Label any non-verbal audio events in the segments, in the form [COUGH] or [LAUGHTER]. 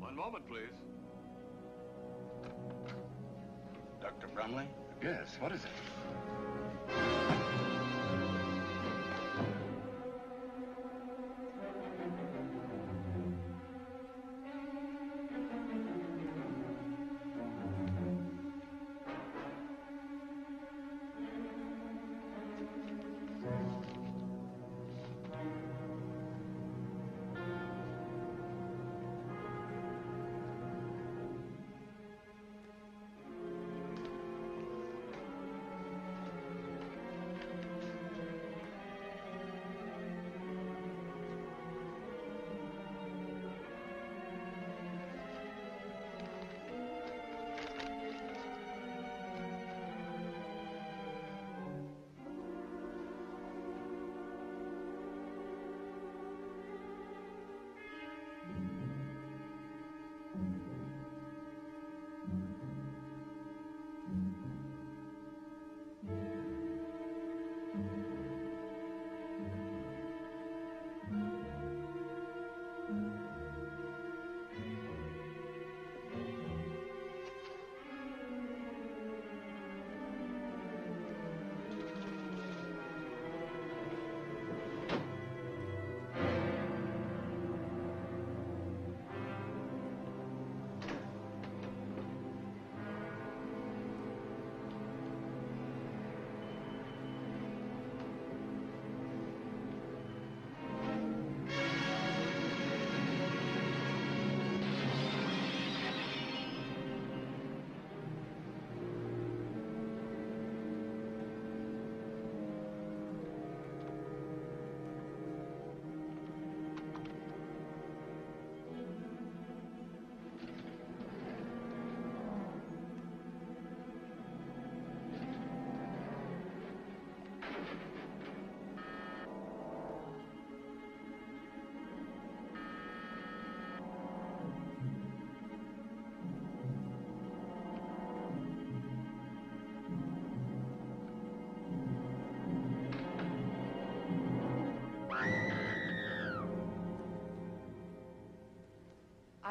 One moment, please. Dr. Bromley? Yes, what is it?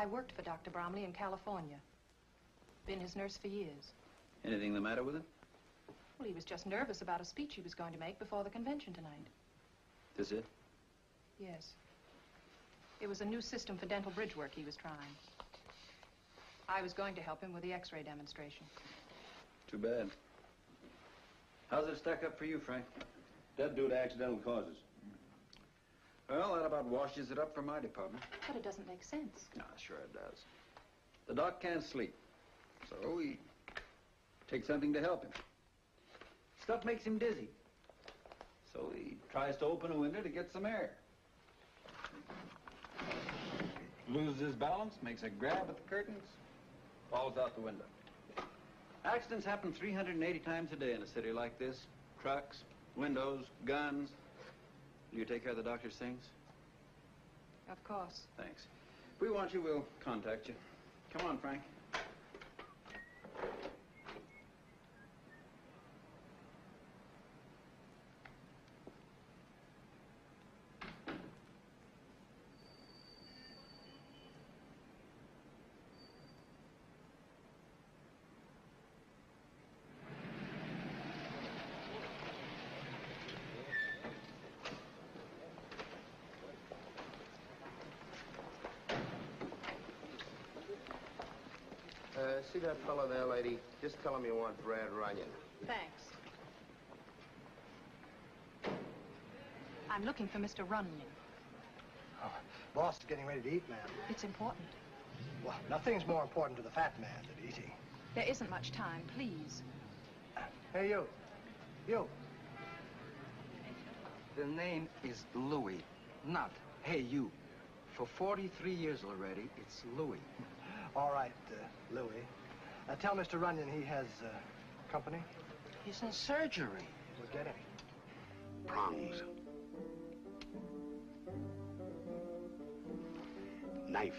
I worked for Dr. Bromley in California. Been his nurse for years. Anything the matter with him? Well, he was just nervous about a speech he was going to make before the convention tonight. This it? Yes. It was a new system for dental bridge work he was trying. I was going to help him with the x-ray demonstration. Too bad. How's it stack up for you, Frank? Dead due to accidental causes. Well, that about washes it up for my department. But it doesn't make sense. No, sure it does. The doc can't sleep, so he takes something to help him. Stuff makes him dizzy, so he tries to open a window to get some air. Loses his balance, makes a grab at the curtains, falls out the window. Accidents happen 380 times a day in a city like this. Trucks, windows, guns. Will you take care of the doctor's things? Of course. Thanks. If we want you, we'll contact you. Come on, Frank. Uh, see that fellow there, lady? Just tell him you want Brad Runyon. Thanks. I'm looking for Mr. Runyon. Oh, boss is getting ready to eat, ma'am. It's important. Well, nothing's more important to the fat man than eating. There isn't much time, please. Hey, you. You. The name is Louis, not Hey You. For 43 years already, it's Louis. All right, uh, Louis. Uh, tell Mr. Runyon he has uh, company. He's in surgery. We'll get him. Prongs. Knife.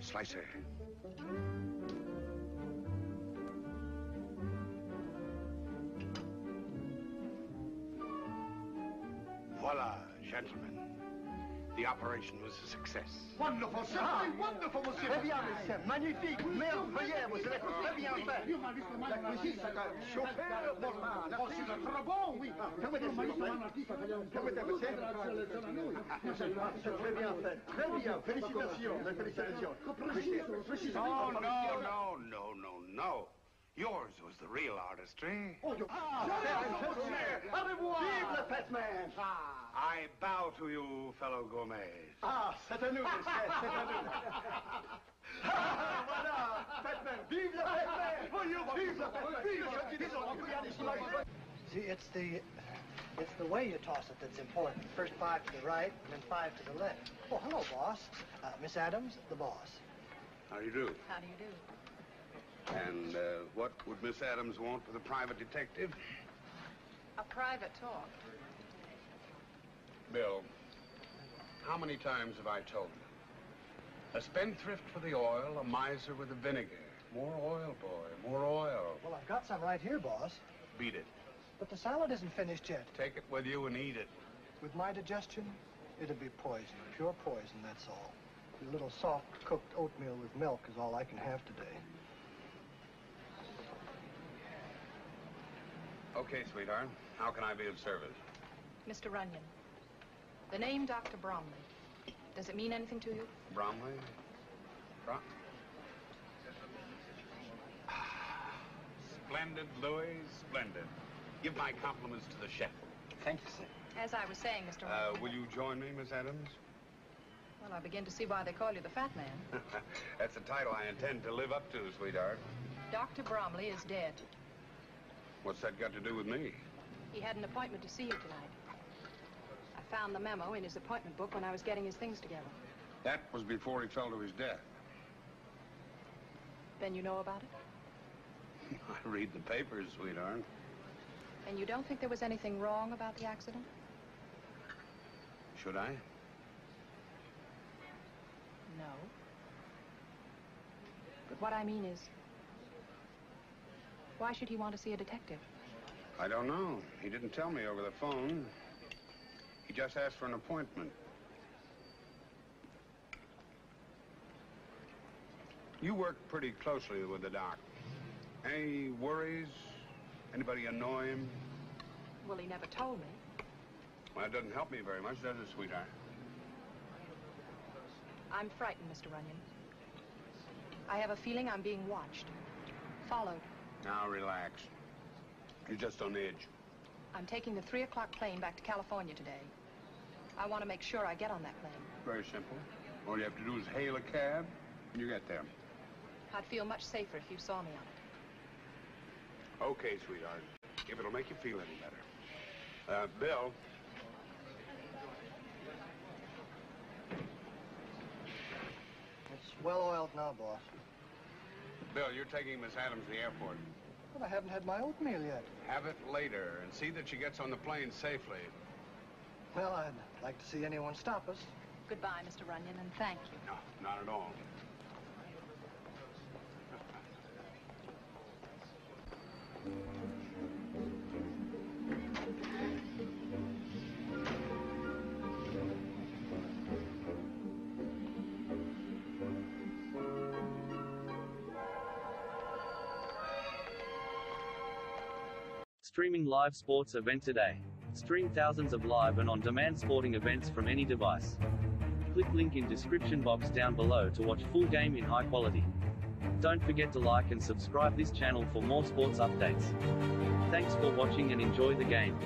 Slicer. Voila, gentlemen. The operation was a success. Wonderful, sir. wonderful, monsieur. Très bien, monsieur. Magnifique. Merveilleux, monsieur. Très bien fait. La cuisine, c'est un chauffeur normal. Oh, c'est très bon, oui. Permettez, s'il vous plaît. Permettez, monsieur. C'est très bien fait. Très bien. Félicitations. Félicitations. Oh, no, no, no, no, no. Yours was the real artistry. Ah, Au revoir. Vive le Fatman. I bow to you, fellow gourmets. Ah, c'est à nous, monsieur. C'est à nous. Ah, voilà. Fatman. Vive le Fatman. Voyons, vive le Fatman. Vive le See, it's the, it's the way you toss it that's important. First five to the right, and then five to the left. Oh, hello, boss. Uh, Miss Adams, the boss. How do you do? How do you do? And uh, what would Miss Adams want with a private detective? A private talk. Bill, how many times have I told you? A spendthrift for the oil, a miser with the vinegar. More oil, boy, more oil. Well, I've got some right here, boss. Beat it. But the salad isn't finished yet. Take it with you and eat it. With my digestion, it'll be poison. Pure poison, that's all. A little soft cooked oatmeal with milk is all I can have today. Okay, sweetheart. How can I be of service? Mr. Runyon, the name Dr. Bromley, does it mean anything to you? Bromley? Brom... Splendid, Louis, splendid. Give my compliments to the chef. Thank you, sir. As I was saying, Mr. Uh, will you join me, Miss Adams? well, I begin to see why they call you the Fat Man. [LAUGHS] That's a title I intend to live up to, sweetheart. Dr. Bromley is dead. What's that got to do with me? He had an appointment to see you tonight. I found the memo in his appointment book when I was getting his things together. That was before he fell to his death. Then you know about it? [LAUGHS] I read the papers, sweetheart. And you don't think there was anything wrong about the accident? Should I? No. But what I mean is, why should he want to see a detective? I don't know. He didn't tell me over the phone. He just asked for an appointment. You work pretty closely with the doc. Any worries? Anybody annoy him? Well, he never told me. Well, it doesn't help me very much, does it, sweetheart? I'm frightened, Mr. Runyon. I have a feeling I'm being watched, followed. Now, relax. You're just on edge. I'm taking the 3 o'clock plane back to California today. I want to make sure I get on that plane. Very simple. All you have to do is hail a cab, and you get there. I'd feel much safer if you saw me on it. Okay, sweetheart. If it'll make you feel any better. Uh, Bill. It's well oiled now, boss. Bill, you're taking Miss Adams to the airport. But I haven't had my oatmeal yet. Have it later and see that she gets on the plane safely. Well, I'd like to see anyone stop us. Goodbye, Mr. Runyon, and thank you. No, not at all. [LAUGHS] Streaming live sports event today. Stream thousands of live and on-demand sporting events from any device. Click link in description box down below to watch full game in high quality. Don't forget to like and subscribe this channel for more sports updates. Thanks for watching and enjoy the game.